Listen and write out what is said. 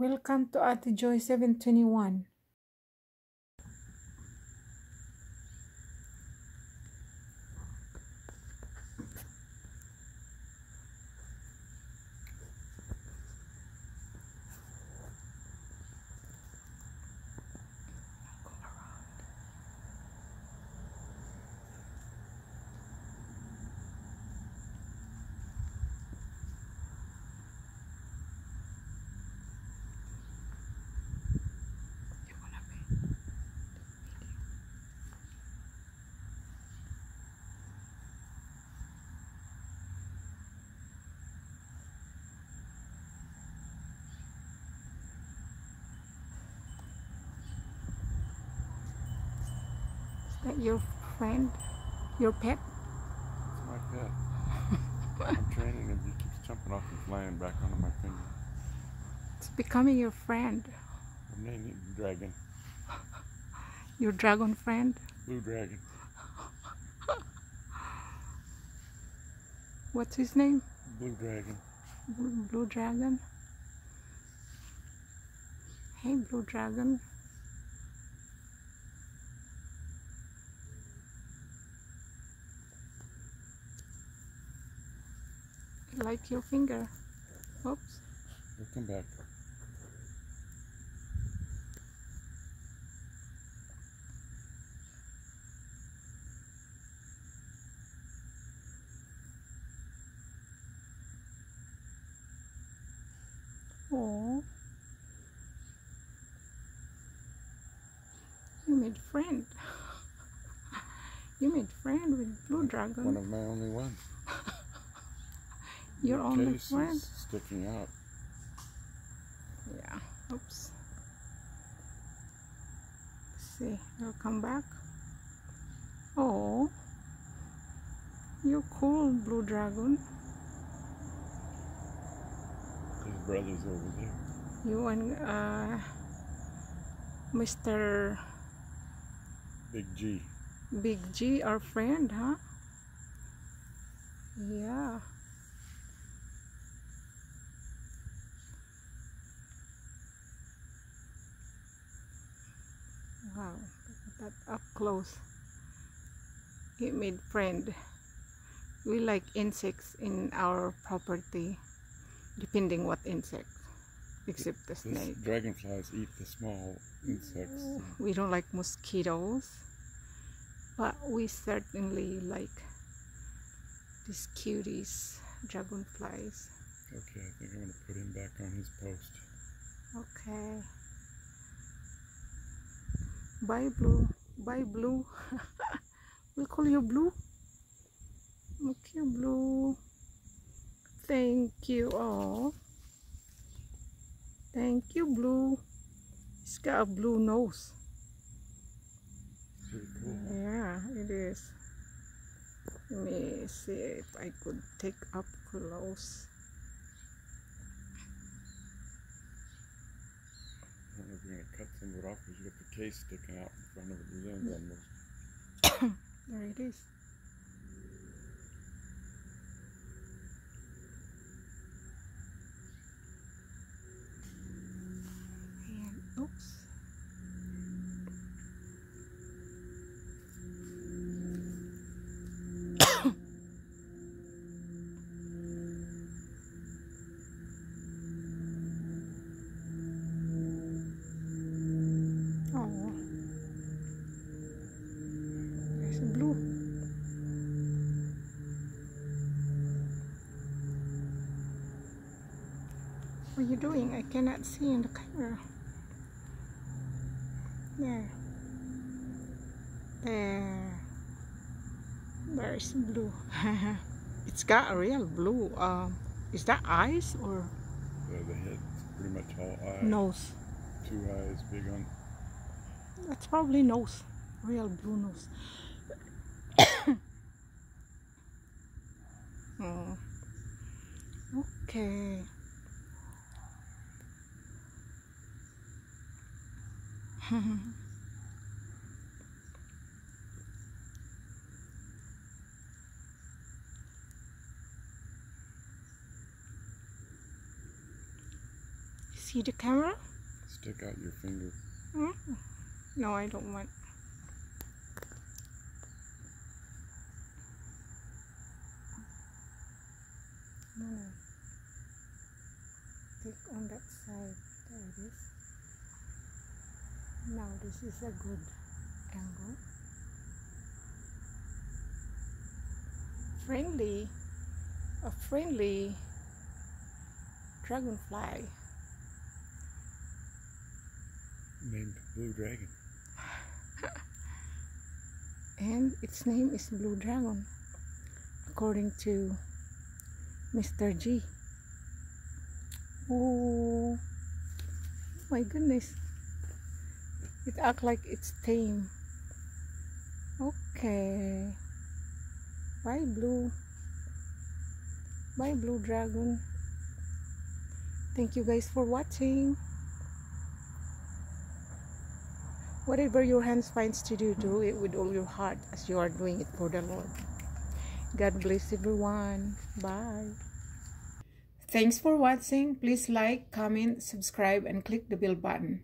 Welcome to Ate Joy 721. That your friend? Your pet? It's my pet. I'm training him. He keeps jumping off and flying back onto my finger. It's becoming your friend. I'm naming him Dragon. Your dragon friend? Blue Dragon. What's his name? Blue Dragon. Blue, Blue Dragon? Hey, Blue Dragon. Like your finger. Oops. He'll come back. Oh. You made friend. You made friend with Blue dragon. One of my only ones. Your The only friend. sticking out. Yeah. Oops. Let's see, you'll come back. Oh. You're cool, Blue Dragon. His brother's over there. You and uh, Mr. Big G. Big G our friend, huh? Yeah. Wow, that up close. It made friend. We like insects in our property, depending what insect, except the This snake. dragonflies eat the small insects. We don't like mosquitoes, but we certainly like these cuties, dragonflies. Okay, I think I'm gonna put him back on his post. Okay. Bye, Blue. Bye, Blue. we'll call you Blue. Okay, Blue. Thank you. all Thank you, Blue. He's got a blue nose. Yeah, it is. Let me see if I could take up close. I don't know if of it off because you got the case sticking out in front of it. End almost. There it is. Are you doing? I cannot see in the camera. There. There. There's blue. it's got a real blue. Um, is that eyes or The, the head's pretty much all eye. nose? Two eyes, big on. That's probably nose. Real blue nose. oh. Okay. see the camera? Stick out your finger. Hmm? No, I don't want. No, no. Take on that side. There it is. Now this is a good angle. Friendly, a friendly dragonfly. Named Blue Dragon. and its name is Blue Dragon, according to Mr. G. Oh my goodness, it acts like it's tame. Okay, bye Blue, bye Blue Dragon. Thank you guys for watching. Whatever your hands finds to do, do it with all your heart as you are doing it for the Lord. God bless everyone. Bye. Thanks for watching. Please like, comment, subscribe, and click the bell button.